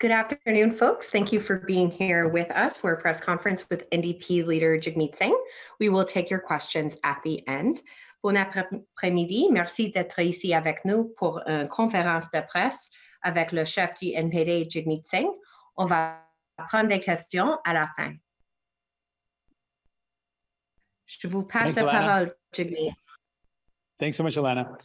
Good afternoon, folks. Thank you for being here with us for a press conference with NDP leader Jagmeet Singh. We will take your questions at the end. Bon après-midi. Merci d'être ici avec nous pour une conférence de presse avec le chef du NPD, Jagmeet Singh. On va prendre des questions à la fin. Je vous passe Thanks, la Alana. parole, Jagmeet. Thanks so much, Alana.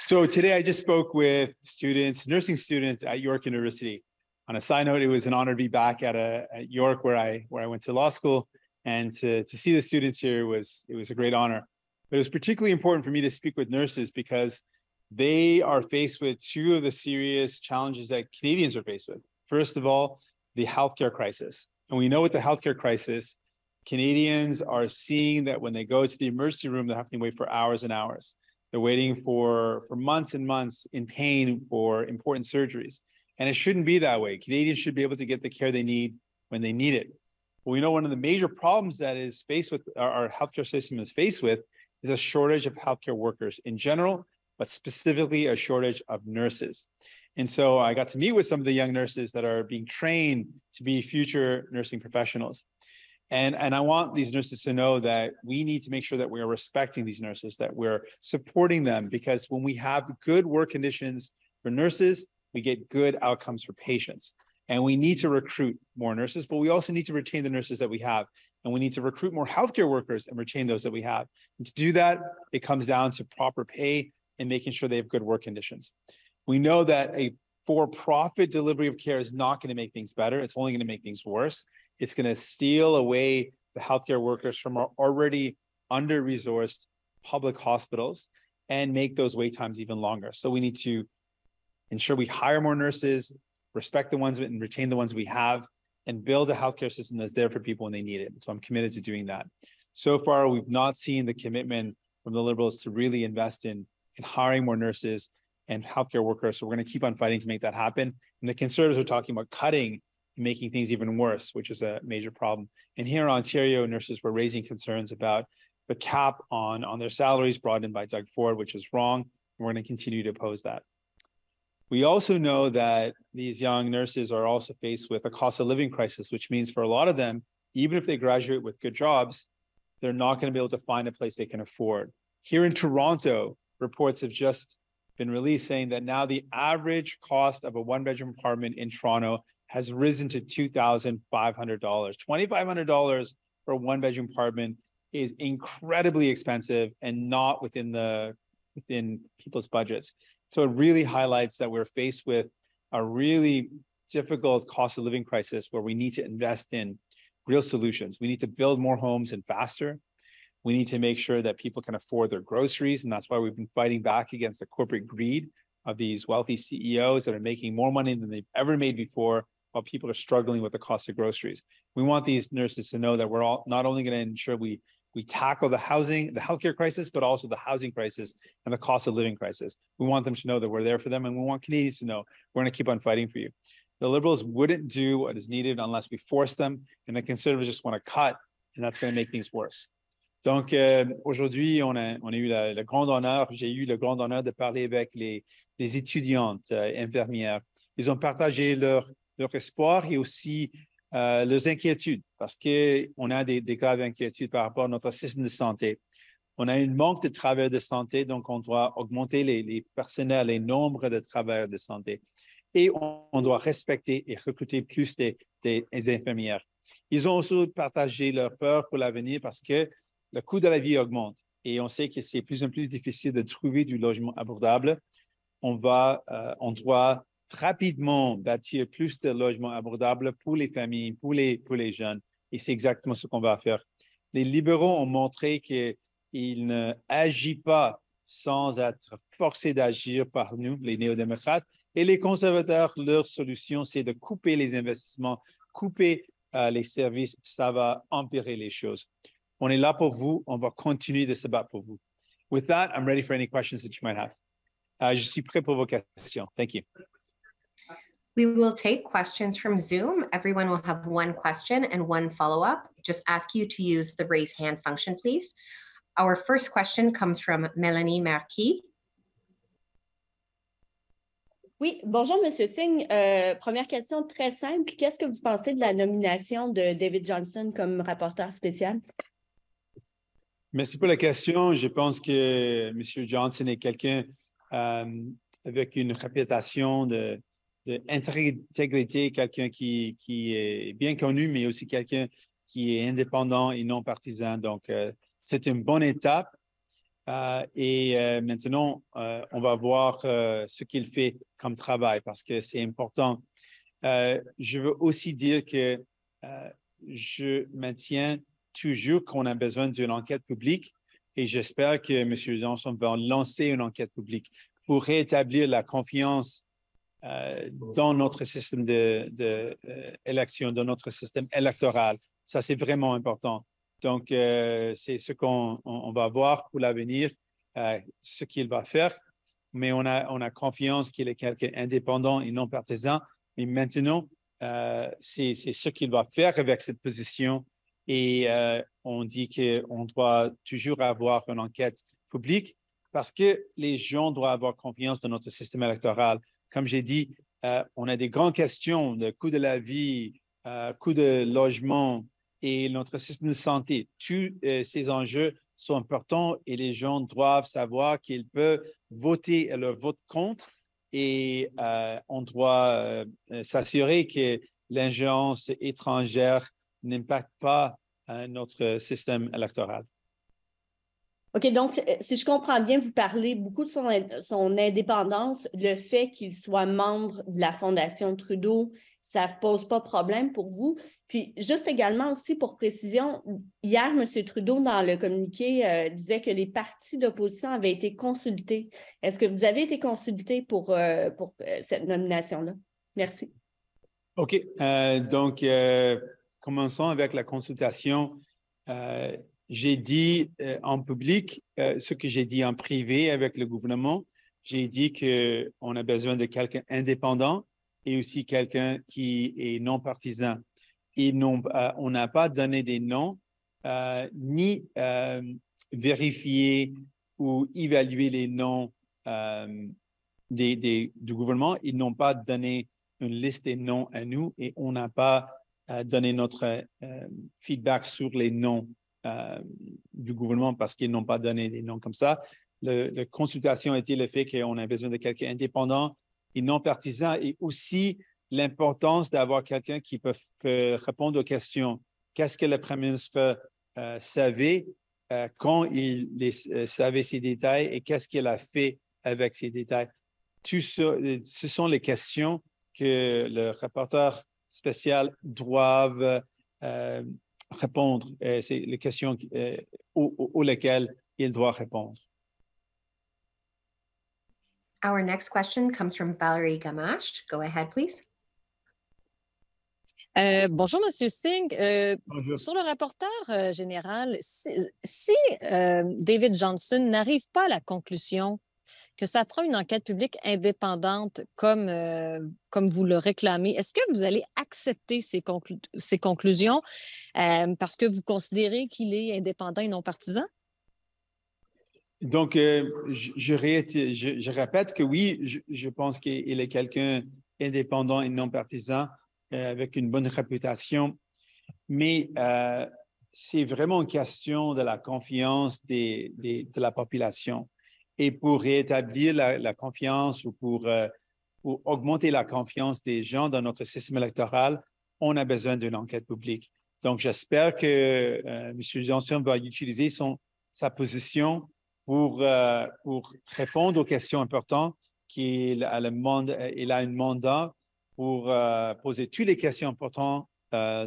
So today I just spoke with students, nursing students at York University. On a side note, it was an honor to be back at, a, at York where I where I went to law school, and to, to see the students here was it was a great honor. But it was particularly important for me to speak with nurses because they are faced with two of the serious challenges that Canadians are faced with. First of all, the healthcare crisis, and we know with the healthcare crisis, Canadians are seeing that when they go to the emergency room, they're having to wait for hours and hours. They're waiting for, for months and months in pain for important surgeries. And it shouldn't be that way. Canadians should be able to get the care they need when they need it. Well, we know one of the major problems that is faced with our, our healthcare system is faced with is a shortage of healthcare workers in general, but specifically a shortage of nurses. And so I got to meet with some of the young nurses that are being trained to be future nursing professionals. And, and I want these nurses to know that we need to make sure that we are respecting these nurses, that we're supporting them, because when we have good work conditions for nurses, we get good outcomes for patients. And we need to recruit more nurses, but we also need to retain the nurses that we have. And we need to recruit more healthcare workers and retain those that we have. And to do that, it comes down to proper pay and making sure they have good work conditions. We know that a for-profit delivery of care is not going to make things better. It's only going to make things worse. It's going to steal away the healthcare workers from our already under-resourced public hospitals and make those wait times even longer. So we need to ensure we hire more nurses, respect the ones and retain the ones we have, and build a healthcare system that's there for people when they need it. So I'm committed to doing that. So far, we've not seen the commitment from the Liberals to really invest in, in hiring more nurses and healthcare workers. So we're going to keep on fighting to make that happen. And the Conservatives are talking about cutting making things even worse, which is a major problem. And here in Ontario, nurses were raising concerns about the cap on, on their salaries brought in by Doug Ford, which is wrong. And we're going to continue to oppose that. We also know that these young nurses are also faced with a cost of living crisis, which means for a lot of them, even if they graduate with good jobs, they're not going to be able to find a place they can afford. Here in Toronto, reports have just been released saying that now the average cost of a one bedroom apartment in Toronto has risen to $2,500. $2,500 for a one bedroom apartment is incredibly expensive and not within the within people's budgets. So it really highlights that we're faced with a really difficult cost of living crisis where we need to invest in real solutions. We need to build more homes and faster. We need to make sure that people can afford their groceries. And that's why we've been fighting back against the corporate greed of these wealthy CEOs that are making more money than they've ever made before while people are struggling with the cost of groceries. We want these nurses to know that we're all not only going to ensure we we tackle the housing, the healthcare crisis, but also the housing crisis and the cost of living crisis. We want them to know that we're there for them, and we want Canadians to know we're going to keep on fighting for you. The Liberals wouldn't do what is needed unless we force them, and the Conservatives just want to cut, and that's going to make things worse. Donc, euh, aujourd'hui, on a, on a eu la- le grand honneur, j'ai eu le grand honneur de parler avec les, les étudiantes euh, infirmières. Ils ont partagé leur, leur espoir et aussi euh, leurs inquiétudes parce qu'on a des, graves inquiétudes par rapport à notre système de santé. On a un manque de travailleurs de santé, donc on doit augmenter les, les personnels, les nombres de travailleurs de santé. Et on, doit respecter et recruter plus des, infirmières. Ils ont aussi partagé leur peur pour l'avenir parce que le coût de la vie augmente et on sait que c'est plus en plus difficile de trouver du logement abordable. On va, euh, on doit rapidement bâtir plus de logements abordables pour les familles, pour les, pour les jeunes. Et c'est exactement ce qu'on va faire. Les libéraux ont montré qu'ils ne agissent pas sans être forcés d'agir par nous, les néo-démocrates. Et les conservateurs, leur solution, c'est de couper les investissements, couper euh, les services. Ça va empirer les choses. On est là pour vous. On va continuer de se battre pour vous. With that, I'm ready for any questions that you might have. Euh, je suis prêt pour vos questions. Thank you. We will take questions from Zoom. Everyone will have one question and one follow-up. Just ask you to use the raise hand function, please. Our first question comes from Melanie Marquis. Oui, bonjour, Monsieur Singh. Euh, première question très simple. Qu'est-ce que vous pensez de la nomination de David Johnson comme rapporteur spécial? Merci pour la question. Je pense que M. Johnson est quelqu'un euh, avec une réputation de, d'intégrité, quelqu'un qui, qui est bien connu, mais aussi quelqu'un qui est indépendant et non partisan. Donc, euh, c'est une bonne étape. Euh, et euh, maintenant, on va voir ce qu'il fait comme travail parce que c'est important. je veux aussi dire que je maintiens toujours qu'on a besoin d'une enquête publique et j'espère que M. Johnson va lancer une enquête publique pour rétablir la confiance euh, dans notre système d'élection, de, dans notre système électoral. Ça, c'est vraiment important. Donc, euh, c'est ce qu'on on, va voir pour l'avenir, euh, ce qu'il va faire. Mais on a, on a confiance qu'il est quelqu'un indépendant et non partisan. Mais maintenant, c'est ce qu'il va faire avec cette position. Et on dit qu'on doit toujours avoir une enquête publique parce que les gens doivent avoir confiance dans notre système électoral comme j'ai dit, euh, on a des grandes questions de coût de la vie, euh, coût de logement et notre système de santé. Tous euh, ces enjeux sont importants et les gens doivent savoir qu'ils peuvent voter leur vote contre et on doit s'assurer que l'ingérence étrangère n'impacte pas notre système électoral. OK, donc, euh, si je comprends bien, vous parlez beaucoup de son, indépendance, le fait qu'il soit membre de la Fondation Trudeau, ça ne pose pas problème pour vous. Puis, juste également aussi pour précision, hier, M. Trudeau, dans le communiqué, euh, disait que les partis d'opposition avaient été consultés. Est-ce que vous avez été consulté pour, euh, pour cette nomination-là? Merci. OK. donc, commençons avec la consultation j'ai dit euh, en public euh, ce que j'ai dit en privé avec le gouvernement. J'ai dit qu'on a besoin de quelqu'un indépendant et aussi quelqu'un qui est non partisan. Et non, euh, on n'a pas donné des noms ni vérifié ou évalué les noms des, du gouvernement. Ils n'ont pas donné une liste des noms à nous et on n'a pas donné notre feedback sur les noms euh, du gouvernement parce qu'ils n'ont pas donné des noms comme ça. la consultation été le fait qu'on a besoin de quelqu'un indépendant et non partisan et aussi l'importance d'avoir quelqu'un qui peut, répondre aux questions. Qu'est-ce que le Premier ministre euh, savait euh, quand il savait ces détails et qu'est-ce qu'il a fait avec ces détails? Ce sont les questions que le rapporteur spécial doit répondre. Euh, c'est les questions euh, aux, lesquelles il doit répondre. Our next question comes from Valerie Gamache. Go ahead, please. Euh, bonjour, Monsieur Singh. Sur le rapporteur général, si David Johnson n'arrive pas à la conclusion que ça prend une enquête publique indépendante comme, euh, comme vous le réclamez. Est-ce que vous allez accepter ces, conclusions euh, parce que vous considérez qu'il est indépendant et non partisan? Donc, euh, je, répète que oui, je, pense qu'il est quelqu'un indépendant et non partisan avec une bonne réputation, mais c'est vraiment une question de la confiance de la population. Et pour rétablir la, confiance ou euh, pour, augmenter la confiance des gens dans notre système électoral, on a besoin d'une enquête publique. Donc, j'espère que euh, M. Johnson va utiliser sa position pour, euh, pour répondre aux questions importantes qu'il a, le un mandat pour poser toutes les questions importantes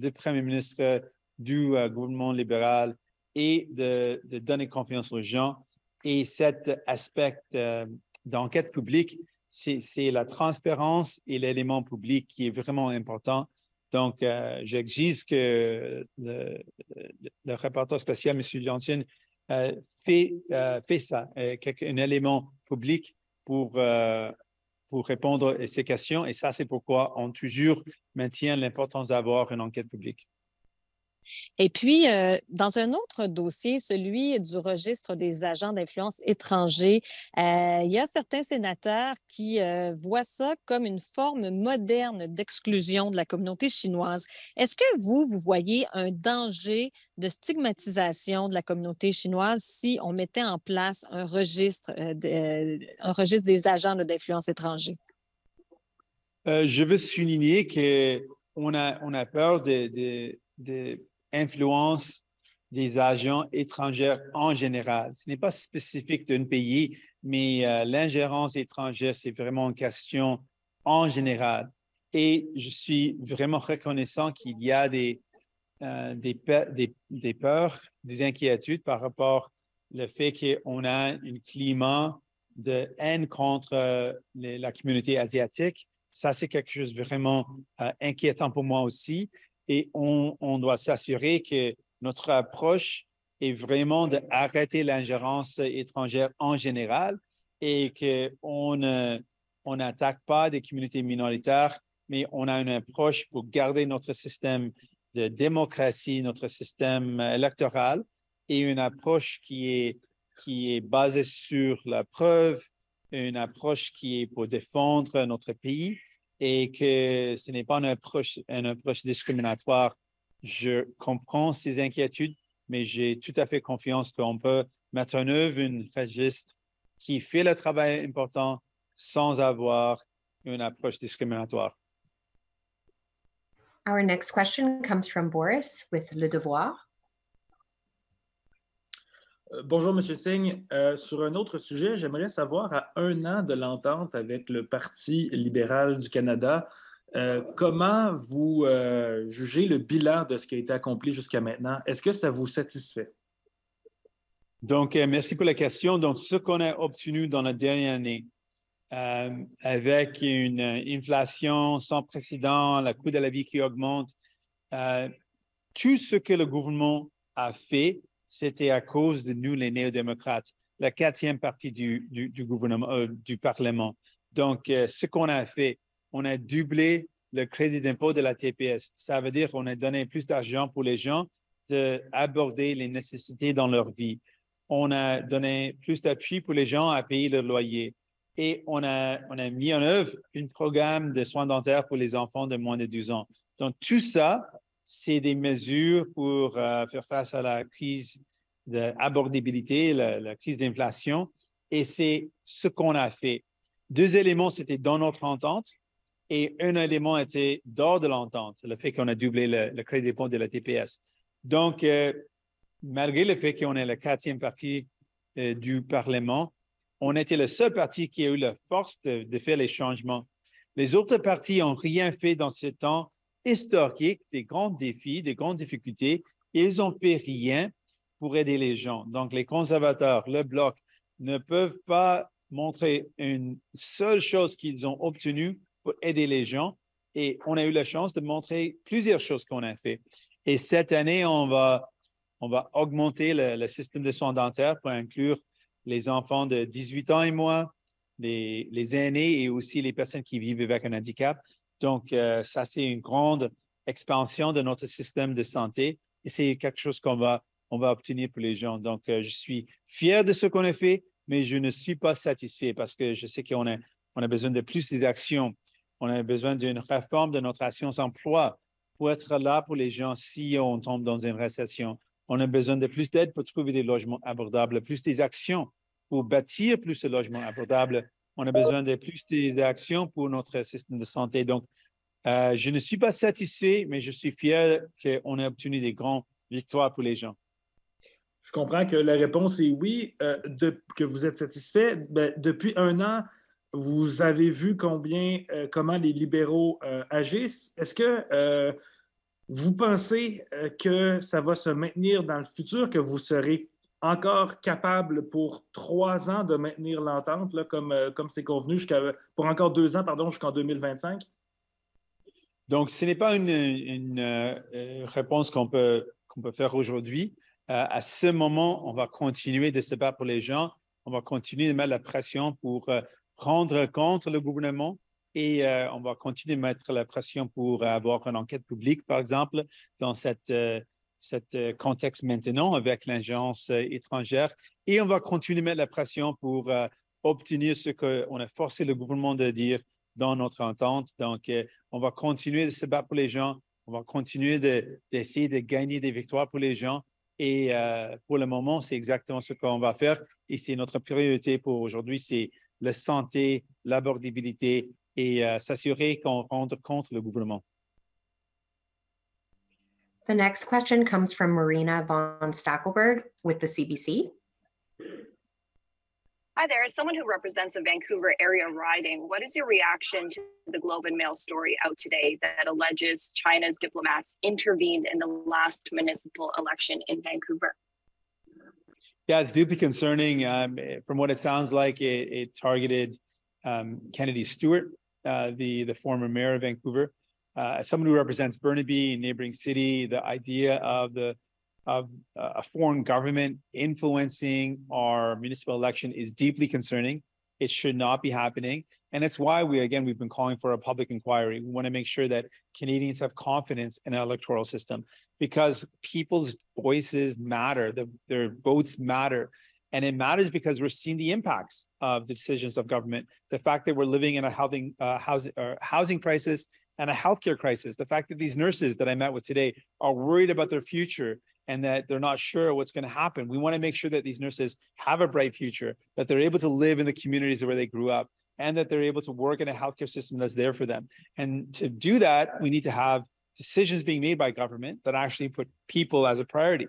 du Premier ministre, du gouvernement libéral et de donner confiance aux gens et cet aspect euh, d'enquête publique, c'est la transparence et l'élément public qui est vraiment important. Donc, euh, j'exige que le, le, rapporteur spécial, M. Johnson, euh, fait, fait ça, un élément public pour, pour répondre à ces questions. Et ça, c'est pourquoi on toujours maintient l'importance d'avoir une enquête publique. Et puis, euh, dans un autre dossier, celui du registre des agents d'influence étrangers, euh, il y a certains sénateurs qui euh, voient ça comme une forme moderne d'exclusion de la communauté chinoise. Est-ce que vous, vous voyez un danger de stigmatisation de la communauté chinoise si on mettait en place un registre, un registre des agents d'influence étrangers? je veux souligner qu'on a, on a peur de, de influence des agents étrangers en général. Ce n'est pas spécifique d'un pays, mais euh, l'ingérence étrangère, c'est vraiment une question en général. Et je suis vraiment reconnaissant qu'il y a des, euh, peurs, des inquiétudes par rapport au fait qu'on a un climat de haine contre euh, la communauté asiatique. Ça, c'est quelque chose de vraiment inquiétant pour moi aussi et on, doit s'assurer que notre approche est vraiment d'arrêter l'ingérence étrangère en général et qu'on on n'attaque pas des communautés minoritaires, mais on a une approche pour garder notre système de démocratie, notre système électoral et une approche qui est, qui est basée sur la preuve, une approche qui est pour défendre notre pays et que ce n'est pas une approche, discriminatoire. Je comprends ces inquiétudes, mais j'ai tout à fait confiance qu'on peut mettre en œuvre une registre qui fait le travail important sans avoir une approche discriminatoire. Our next question comes from Boris with Le Devoir. Euh, bonjour, M. Singh. Euh, sur un autre sujet, j'aimerais savoir, à un an de l'entente avec le Parti libéral du Canada, euh, comment vous jugez le bilan de ce qui a été accompli jusqu'à maintenant? Est-ce que ça vous satisfait? Donc, merci pour la question. Donc, ce qu'on a obtenu dans la dernière année, avec une inflation sans précédent, le coût de la vie qui augmente, tout ce que le gouvernement a fait c'était à cause de nous, les néo-démocrates, la quatrième partie du, gouvernement, euh, du Parlement. Donc, euh, ce qu'on a fait, on a doublé le crédit d'impôt de la TPS. Ça veut dire qu'on a donné plus d'argent pour les gens d'aborder les nécessités dans leur vie. On a donné plus d'appui pour les gens à payer leur loyer. Et on a, on a mis en œuvre un programme de soins dentaires pour les enfants de moins de 12 ans. Donc, tout ça, c'est des mesures pour euh, faire face à la crise d'abordabilité, la, la crise d'inflation, et c'est ce qu'on a fait. Deux éléments, c'était dans notre entente, et un élément était dehors de l'entente, le fait qu'on a doublé le, crédit d'impôt de la TPS. Donc, euh, malgré le fait qu'on est la quatrième partie euh, du Parlement, on était le seul parti qui a eu la force de, de faire les changements. Les autres partis n'ont rien fait dans ce temps historique, des grands défis, des grandes difficultés. Ils n'ont fait rien pour aider les gens. Donc, les conservateurs, le bloc, ne peuvent pas montrer une seule chose qu'ils ont obtenue pour aider les gens. Et on a eu la chance de montrer plusieurs choses qu'on a fait. Et cette année, on va, on va augmenter le, système de soins dentaires pour inclure les enfants de 18 ans et moins, les, les aînés et aussi les personnes qui vivent avec un handicap. Donc, euh, ça, c'est une grande expansion de notre système de santé et c'est quelque chose qu'on va, on va obtenir pour les gens. Donc, euh, je suis fier de ce qu'on a fait, mais je ne suis pas satisfait parce que je sais qu'on a, on a besoin de plus d'actions. On a besoin d'une réforme de notre assurance emploi pour être là pour les gens si on tombe dans une récession. On a besoin de plus d'aide pour trouver des logements abordables, plus des actions pour bâtir plus de logements abordables on a besoin de plus d'actions pour notre système de santé. Donc, euh, je ne suis pas satisfait, mais je suis fier qu'on ait obtenu des grandes victoires pour les gens. Je comprends que la réponse est oui, euh, que vous êtes satisfait. Ben, depuis un an, vous avez vu combien, euh, comment les libéraux agissent. Est-ce que vous pensez que ça va se maintenir dans le futur, que vous serez encore capable pour trois ans de maintenir l'entente, comme euh, comme c'est convenu, pour encore deux ans, pardon, jusqu'en 2025? Donc, ce n'est pas une, euh, réponse qu'on peut, qu'on peut faire aujourd'hui. Euh, à ce moment, on va continuer de se battre pour les gens. On va continuer de mettre la pression pour prendre contre le gouvernement et on va continuer de mettre la pression pour avoir une enquête publique, par exemple, dans cette cet contexte maintenant avec l'ingérence étrangère et on va continuer de mettre la pression pour obtenir ce qu'on a forcé le gouvernement de dire dans notre entente. Donc, on va continuer de se battre pour les gens, on va continuer d'essayer de, gagner des victoires pour les gens. Et pour le moment, c'est exactement ce qu'on va faire. Et c'est notre priorité pour aujourd'hui, c'est la santé, l'abordabilité et s'assurer qu'on rende compte le gouvernement. The next question comes from Marina von Stackelberg with the CBC. Hi there. As someone who represents a Vancouver area riding, what is your reaction to the Globe and Mail story out today that alleges China's diplomats intervened in the last municipal election in Vancouver? Yeah, it's deeply concerning. Um, from what it sounds like, it, it targeted um, Kennedy Stewart, uh, the, the former mayor of Vancouver. Uh, as someone who represents Burnaby, a neighboring city, the idea of the of uh, a foreign government influencing our municipal election is deeply concerning. It should not be happening. And it's why we, again, we've been calling for a public inquiry. We want to make sure that Canadians have confidence in our electoral system because people's voices matter, the, their votes matter. And it matters because we're seeing the impacts of the decisions of government. The fact that we're living in a housing, uh, housing, housing crisis and a healthcare crisis. The fact that these nurses that I met with today are worried about their future and that they're not sure what's going to happen. We want to make sure that these nurses have a bright future, that they're able to live in the communities where they grew up, and that they're able to work in a healthcare system that's there for them. And to do that, we need to have decisions being made by government that actually put people as a priority.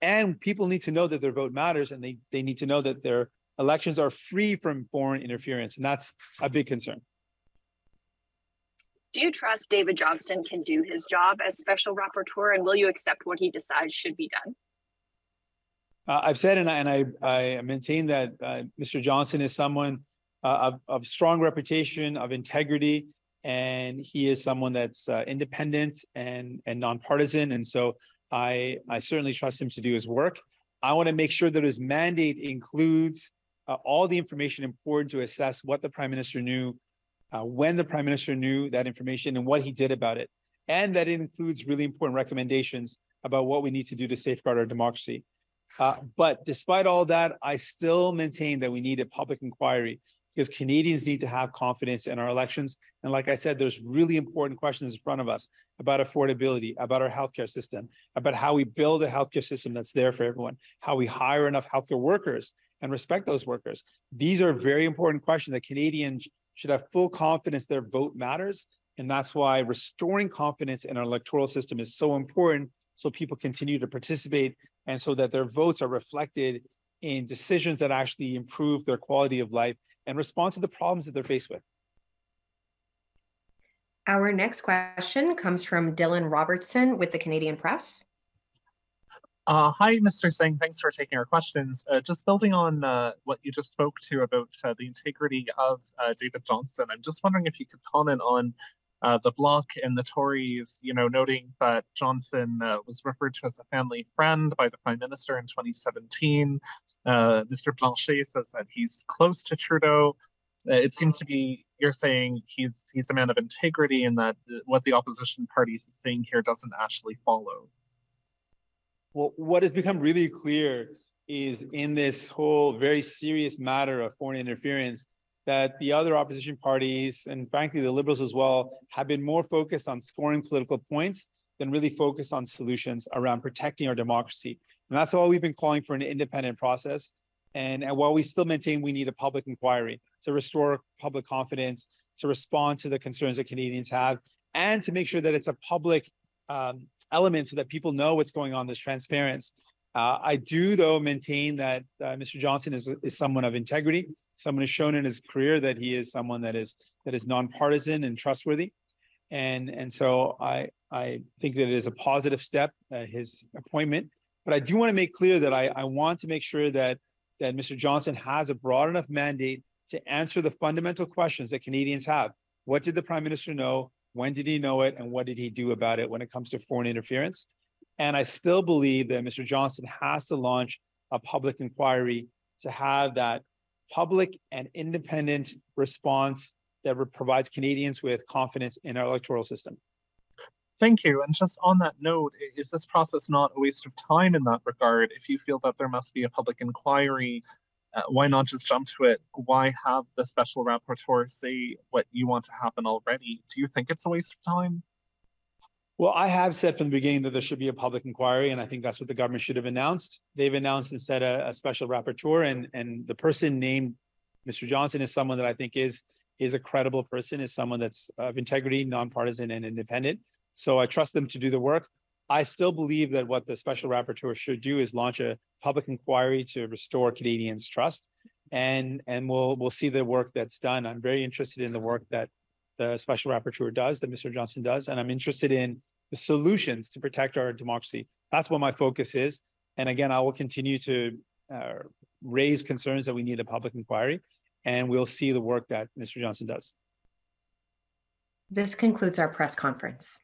And people need to know that their vote matters, and they, they need to know that their elections are free from foreign interference. And that's a big concern. Do you trust David Johnston can do his job as special rapporteur, and will you accept what he decides should be done? Uh, I've said, and I, and I, I maintain that uh, Mr. Johnson is someone uh, of, of, strong reputation, of integrity, and he is someone that's uh, independent and, and nonpartisan. And so I, I certainly trust him to do his work. I want to make sure that his mandate includes uh, all the information important to assess what the prime minister knew uh, when the prime minister knew that information and what he did about it. And that it includes really important recommendations about what we need to do to safeguard our democracy. Uh, but despite all that, I still maintain that we need a public inquiry because Canadians need to have confidence in our elections. And like I said, there's really important questions in front of us about affordability, about our healthcare system, about how we build a healthcare system that's there for everyone, how we hire enough healthcare workers and respect those workers. These are very important questions that Canadians should have full confidence their vote matters. And that's why restoring confidence in our electoral system is so important so people continue to participate and so that their votes are reflected in decisions that actually improve their quality of life and respond to the problems that they're faced with. Our next question comes from Dylan Robertson with the Canadian Press. Uh, hi, Mr. Singh. Thanks for taking our questions. Uh, just building on uh, what you just spoke to about uh, the integrity of uh, David Johnson, I'm just wondering if you could comment on uh, the bloc and the Tories, you know, noting that Johnson was referred to as a family friend by the Prime Minister in 2017. Mr. Blanchet says that he's close to Trudeau. it seems to be you're saying he's he's a man of integrity and that what the opposition parties is saying here doesn't actually follow well, what has become really clear is in this whole very serious matter of foreign interference that the other opposition parties and frankly the liberals as well have been more focused on scoring political points than really focused on solutions around protecting our democracy. And that's why we've been calling for an independent process. And, and while we still maintain we need a public inquiry to restore public confidence, to respond to the concerns that Canadians have, and to make sure that it's a public um, element so that people know what's going on, this transparency. Uh, I do, though, maintain that uh, Mr. Johnson is, is someone of integrity. Someone has shown in his career that he is someone that is that is nonpartisan and trustworthy, and and so I I think that it is a positive step uh, his appointment. But I do want to make clear that I I want to make sure that that Mr. Johnson has a broad enough mandate to answer the fundamental questions that Canadians have. What did the Prime Minister know? When did he know it? And what did he do about it when it comes to foreign interference? And I still believe that Mr. Johnson has to launch a public inquiry to have that public and independent response that provides Canadians with confidence in our electoral system. Thank you. And just on that note, is this process not a waste of time in that regard? If you feel that there must be a public inquiry, uh, why not just jump to it? Why have the special rapporteur say what you want to happen already? Do you think it's a waste of time? Well, I have said from the beginning that there should be a public inquiry, and I think that's what the government should have announced. They've announced instead a, a special rapporteur, and and the person named Mr. Johnson is someone that I think is is a credible person, is someone that's of integrity, nonpartisan, and independent. So I trust them to do the work. I still believe that what the special rapporteur should do is launch a public inquiry to restore Canadians' trust, and and we'll we'll see the work that's done. I'm very interested in the work that the special rapporteur does, that Mr. Johnson does, and I'm interested in the solutions to protect our democracy. That's what my focus is. And again, I will continue to uh, raise concerns that we need a public inquiry, and we'll see the work that Mr. Johnson does. This concludes our press conference.